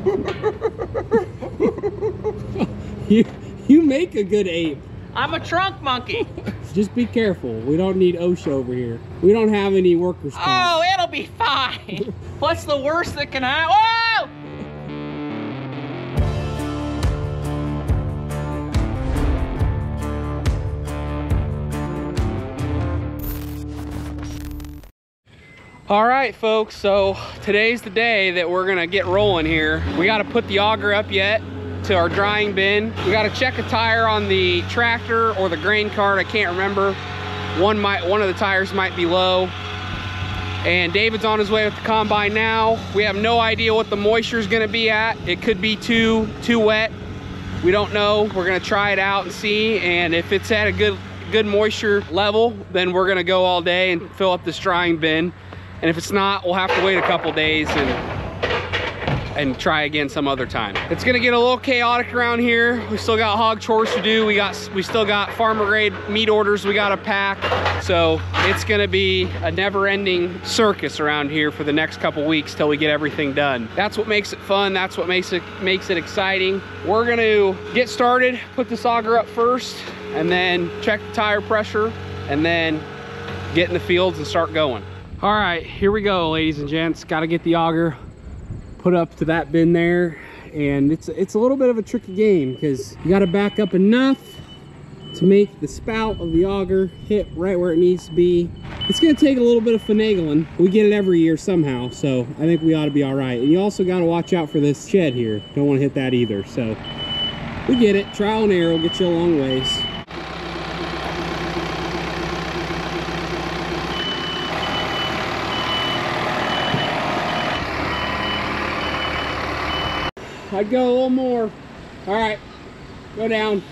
you, you make a good ape. I'm a trunk monkey. Just be careful. We don't need OSHA over here. We don't have any workers' oh, comp. Oh, it'll be fine. What's the worst that can happen? All right, folks, so today's the day that we're gonna get rolling here. We gotta put the auger up yet to our drying bin. We gotta check a tire on the tractor or the grain cart, I can't remember. One might, one of the tires might be low. And David's on his way with the combine now. We have no idea what the moisture is gonna be at. It could be too, too wet. We don't know. We're gonna try it out and see. And if it's at a good, good moisture level, then we're gonna go all day and fill up this drying bin. And if it's not, we'll have to wait a couple days and and try again some other time. It's gonna get a little chaotic around here. We still got hog chores to do. We got we still got farmer grade meat orders we gotta pack. So it's gonna be a never ending circus around here for the next couple weeks till we get everything done. That's what makes it fun. That's what makes it makes it exciting. We're gonna get started, put this auger up first, and then check the tire pressure, and then get in the fields and start going. All right, here we go, ladies and gents. Got to get the auger put up to that bin there. And it's, it's a little bit of a tricky game because you got to back up enough to make the spout of the auger hit right where it needs to be. It's going to take a little bit of finagling. We get it every year somehow, so I think we ought to be all right. And you also got to watch out for this shed here. Don't want to hit that either. So we get it. Trial and error will get you a long ways. I'd go a little more. All right, go down.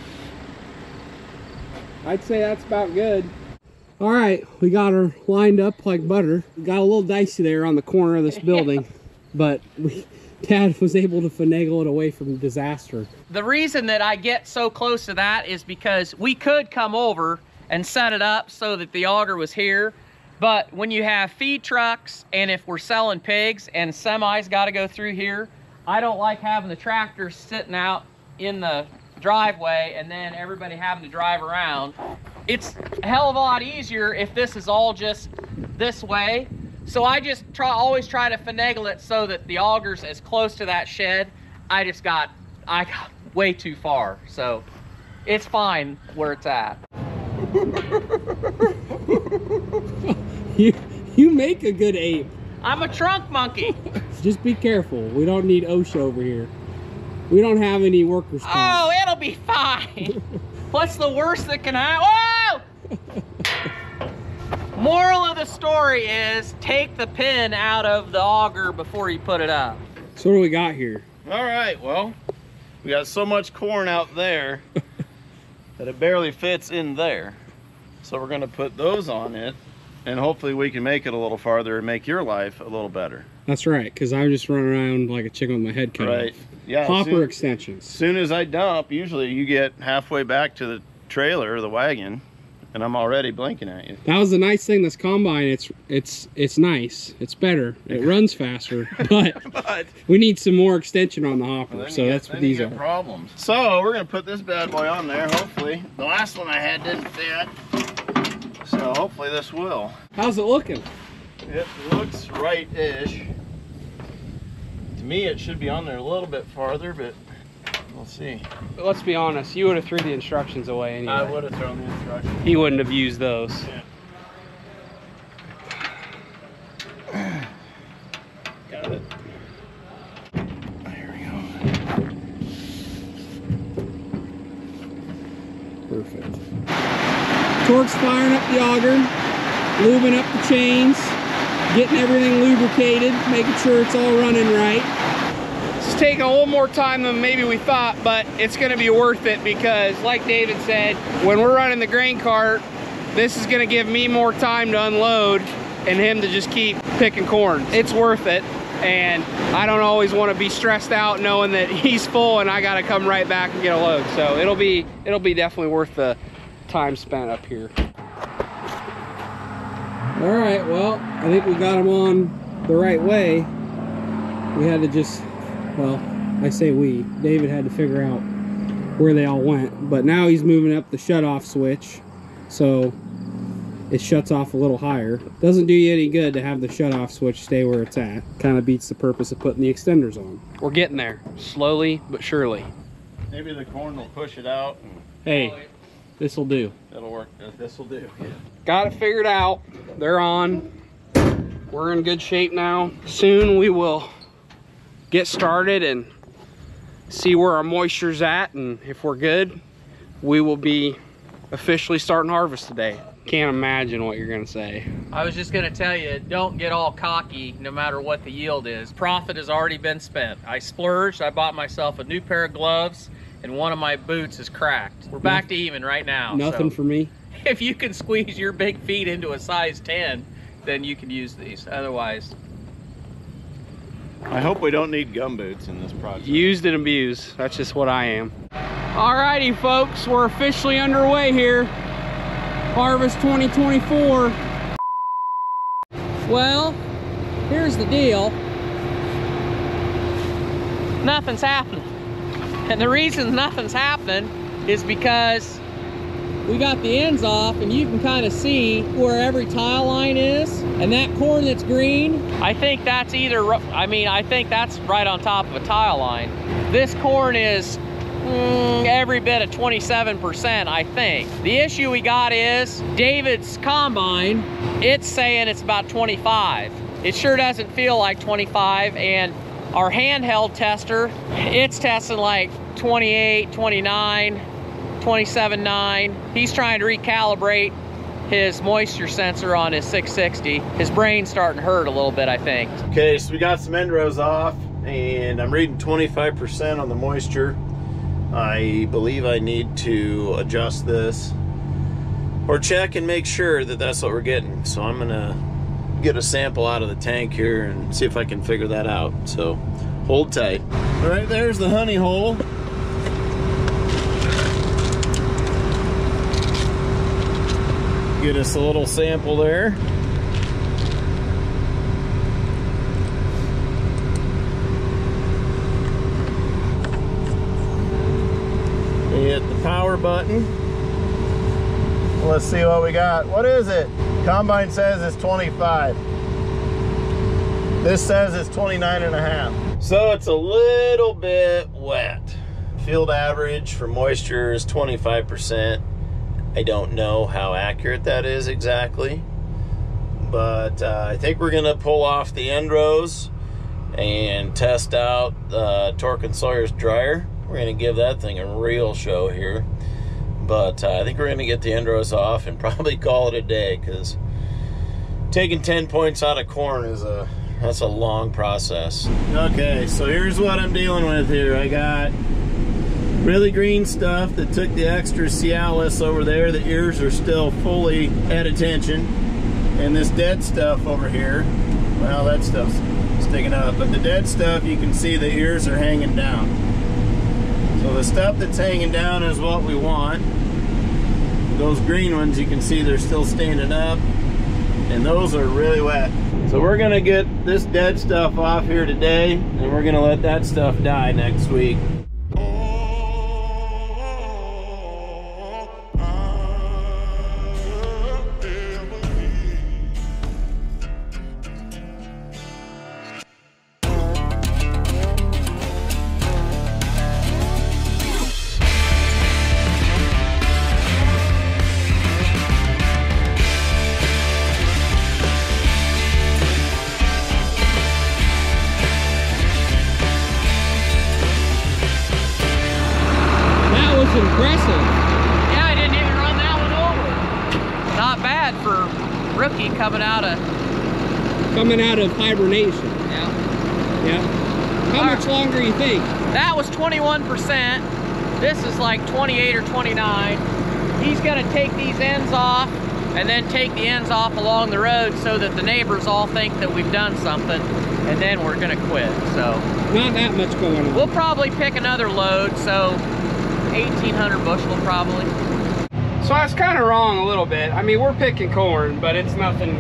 I'd say that's about good. All right, we got her lined up like butter. We got a little dicey there on the corner of this building, but we, Dad was able to finagle it away from disaster. The reason that I get so close to that is because we could come over and set it up so that the auger was here. But when you have feed trucks and if we're selling pigs and semis got to go through here, I don't like having the tractor sitting out in the driveway and then everybody having to drive around. It's a hell of a lot easier if this is all just this way. So I just try, always try to finagle it so that the auger's as close to that shed. I just got, I got way too far. So it's fine where it's at. You, you make a good ape. I'm a trunk monkey. Just be careful. We don't need OSHA over here. We don't have any workers comp. Oh, it'll be fine. What's the worst that can happen? Whoa! Moral of the story is take the pin out of the auger before you put it up. So what do we got here? All right, well, we got so much corn out there that it barely fits in there. So we're gonna put those on it and hopefully we can make it a little farther and make your life a little better. That's right, because I'm just running around like a chicken with my head cut Right. off. Yeah. Hopper soon, extensions. soon as I dump, usually you get halfway back to the trailer or the wagon and I'm already blinking at you. That was the nice thing. This combine, it's it's it's nice. It's better. It runs faster, but But we need some more extension on the hopper. then so get- that's what these are. problems. So we're gonna put this bad boy on there, hopefully. The last one I had didn't fit. So hopefully this will. How's it looking? It looks right-ish. To me, it should be on there a little bit farther, but we'll see. But Let's be honest. You would have threw the instructions away anyway. I would have thrown the instructions. He wouldn't have used those. Got it. There we go. Perfect. Tork's firing up the auger, lubing up the chains, getting everything lubricated, making sure it's all running right. It's taking a little more time than maybe we thought, but it's gonna be worth it because like David said, when we're running the grain cart, this is gonna give me more time to unload and him to just keep picking corn. It's worth it. And I don't always want to be stressed out knowing that he's full and I got to come right back and get a load. So it'll be it'll be definitely worth the time spent up here. All right, well, I think we got them on the right way. We had to just, well, I say we, David had to figure out where they all went. But now he's moving up the shut off switch. So it shuts off a little higher. Doesn't do you any good to have the shut off switch stay where it's at. Kind of beats the purpose of putting the extenders on. We're getting there, slowly but surely. Maybe the corn will push it out and Hey, this'll do. it'll work. This will do. Got it figured out. They're on. We're in good shape now. Soon we will get started and see where our moisture's at and if we're good, we will be officially starting harvest today. Can't imagine what you're gonna say. I was just gonna tell you, don't get all cocky no matter what the yield is. Profit has already been spent. I splurged, I bought myself a new pair of gloves, and one of my boots is cracked. We're back to even right now. Nothing so for me. if you can squeeze your big feet into a size 10, then you can use these. Otherwise, I hope we don't need gum boots in this project. Used and abused. That's just what I am. Alrighty, folks, we're officially underway here. Harvest 2024. well, here's the deal. Nothing's happening. And the reason nothing's happening is because we got the ends off and you can kind of see where every tile line is. And that corn that's green, I think that's either, I mean, I think that's right on top of a tile line. This corn is mm, every bit of 27%, I think. The issue we got is David's combine, it's saying it's about 25. It sure doesn't feel like 25 and our handheld tester, it's testing like 28, 29, 27.9. He's trying to recalibrate his moisture sensor on his 660. His brain's starting to hurt a little bit, I think. Okay, so we got some end rows off, and I'm reading 25% on the moisture. I believe I need to adjust this or check and make sure that that's what we're getting. So I'm gonna get a sample out of the tank here and see if I can figure that out. So hold tight. All right, there's the honey hole. Get us a little sample there. Hit the power button. Let's see what we got. What is it? Combine says it's 25. This says it's 29 and a half. So it's a little bit wet. Field average for moisture is 25%. I don't know how accurate that is exactly, but uh, I think we're gonna pull off the end rows and test out uh, Tork and Sawyer's dryer. We're gonna give that thing a real show here, but uh, I think we're gonna get the end rows off and probably call it a day because taking 10 points out of corn is a that's a long process. Okay, so here's what I'm dealing with here. I got really green stuff that took the extra Cialis over there. The ears are still fully at attention. And this dead stuff over here, well, that stuff's sticking up. But the dead stuff, you can see the ears are hanging down. So the stuff that's hanging down is what we want. Those green ones, you can see they're still standing up. And those are really wet. So we're gonna get this dead stuff off here today, and we're gonna let that stuff die next week. Coming out of, Coming out of hibernation. yeah. Yeah. How much longer you think? That was 21%. This is like 28 or 29. He's gonna take these ends off and then take the ends off along the road so that the neighbors all think that we've done something and then we're gonna quit. So Not that much going on. we'll probably pick another load. So 1800 bushel probably. So I was kind of wrong a little bit. I mean, we're picking corn, but it's nothing.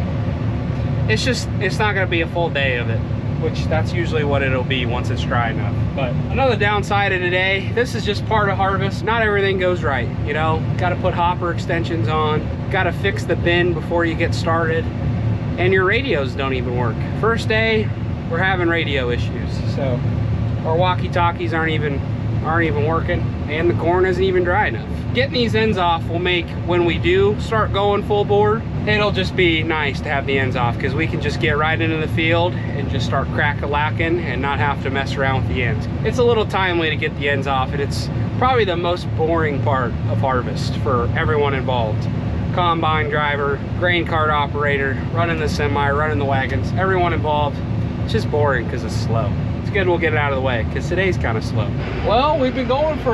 It's just, it's not going to be a full day of it. which that's usually what it'll be once it's dry enough. But another downside of today, this is just part of harvest. Not everything goes right, you know? Got to put hopper extensions on, got to fix the bin before you get started, and your radios don't even work. First day, we're having radio issues, so our walkie-talkies aren't even aren't even working, and the corn isn't even dry enough. Getting these ends off will make when we do start going full bore, it'll just be nice to have the ends off because we can just get right into the field and just start crack-a-lacking and not have to mess around with the ends. It's a little timely to get the ends off and it's probably the most boring part of harvest for everyone involved. Combine driver, grain cart operator, running the semi, running the wagons, everyone involved. It's just boring because it's slow it's good we'll get it out of the way because today's kind of slow. Well, we've been going for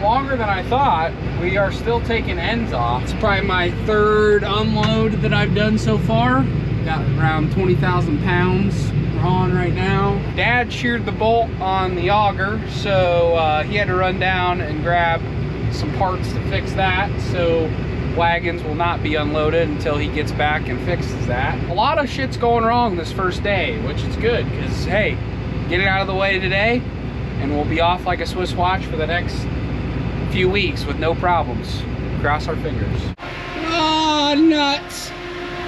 longer than I thought. We are still taking ends off. It's probably my third unload that I've done so far. Got around 20,000 pounds on right now. Dad sheared the bolt on the auger, so uh, he had to run down and grab some parts to fix that. So wagons will not be unloaded until he gets back and fixes that. A lot of shit's going wrong this first day, which is good because, hey, get it out of the way today and we'll be off like a Swiss watch for the next few weeks with no problems. Cross our fingers. Oh, nuts.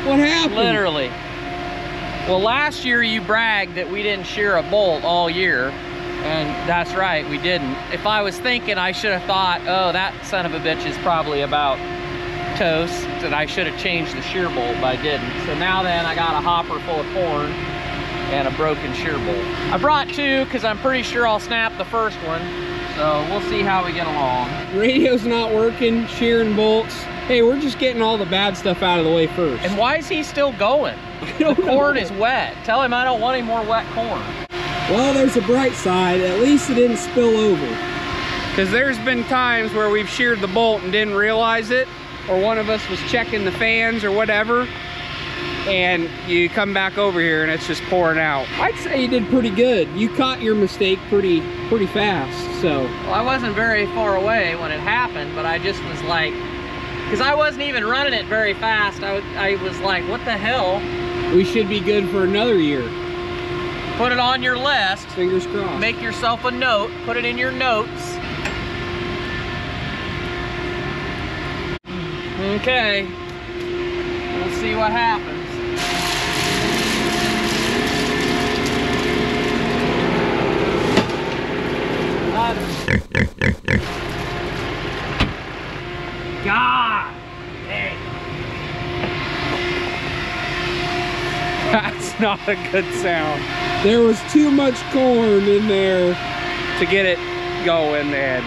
What happened? Literally. Well, last year you bragged that we didn't shear a bolt all year. And that's right, we didn't. If I was thinking, I should have thought, oh, that son of a bitch is probably about toast, and I should have changed the shear bolt, but I didn't. So now then, I got a hopper full of corn and a broken shear bolt. I brought two because I'm pretty sure I'll snap the first one. So we'll see how we get along. Radio's not working, shearing bolts. Hey, we're just getting all the bad stuff out of the way first. And why is he still going? The corn is wet. Tell him I don't want any more wet corn. Well, there's a bright side. At least it didn't spill over. Because there's been times where we've sheared the bolt and didn't realize it, or one of us was checking the fans or whatever, and you come back over here and it's just pouring out. I'd say you did pretty good. You caught your mistake pretty pretty fast, so. Well, I wasn't very far away when it happened, but I just was like, because I wasn't even running it very fast. I, I was like, what the hell? We should be good for another year. Put it on your list. Fingers crossed. Make yourself a note. Put it in your notes. Okay. We'll see what happens. not a good sound. There was too much corn in there. To get it going and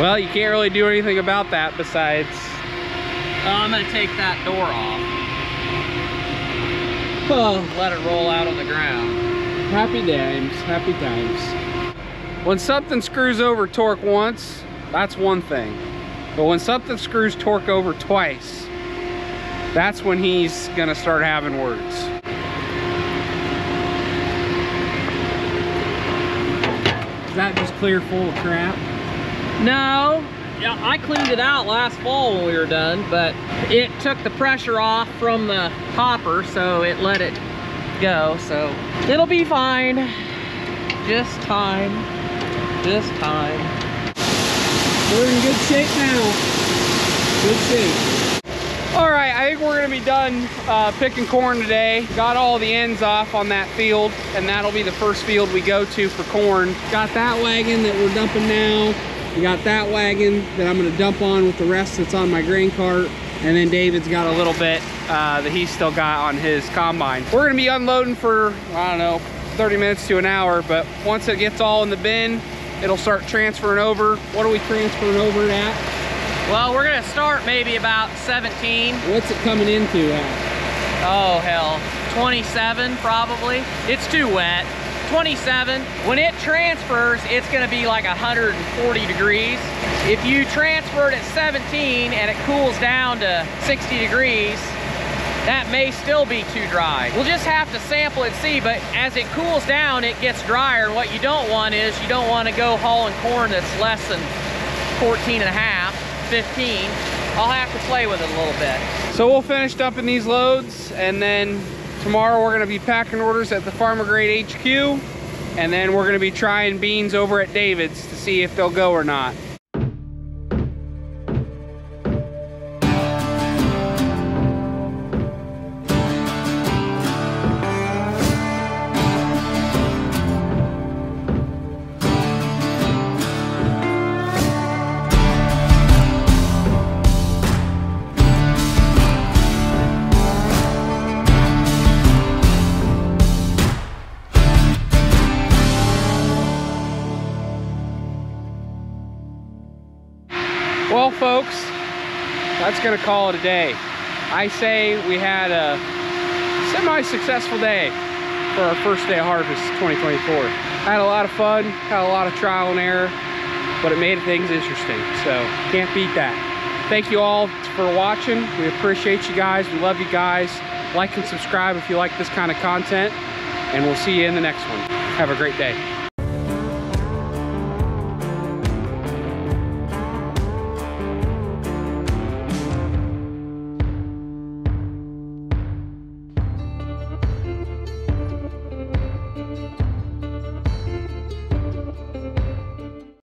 well you can't really do anything about that besides oh, I'm gonna take that door off. Oh, let it roll out on the ground. Happy times happy times. When something screws over Tork once that's one thing. But when something screws Tork over twice that's when he's gonna start having words that just clear full of crap? No, yeah, I cleaned it out last fall when we were done, but it took the pressure off from the hopper, so it let it go. So it'll be fine. Just time. Just time. We're in good shape now. Good shape. All right, I think we're gonna be done uh, picking corn today. Got all the ends off on that field, and that'll be the first field we go to for corn. Got that wagon that we're dumping now. We got that wagon that I'm gonna dump on with the rest that's on my grain cart. And then David's got a little bit uh, that he's still got on his combine. We're gonna be unloading for, I don't know, 30 minutes to an hour, but once it gets all in the bin, it'll start transferring over. What are we transferring over at? Well, we're gonna start maybe about 17. What's it coming into at? Oh, hell. 27, probably. It's too wet. 27. When it transfers, it's gonna be like 140 degrees. If you transfer it at 17 and it cools down to 60 degrees, that may still be too dry. We'll just have to sample and see, but as it cools down, it gets drier. What you don't want is you don't want to go hauling corn that's less than 14 and a half 15. I'll have to play with it a little bit. So we'll finish dumping these loads and then tomorrow we're gonna be packing orders at the Farmer Grade HQ, and then we're gonna be trying beans over at David's to see if they'll go or not. That's gonna call it a day. I say we had a semi-successful day for our first day of harvest 2024. I Had a lot of fun, had a lot of trial and error, but it made things interesting, so can't beat that. Thank you all for watching. We appreciate you guys. We love you guys. Like and subscribe if you like this kind of content, and we'll see you in the next one. Have a great day.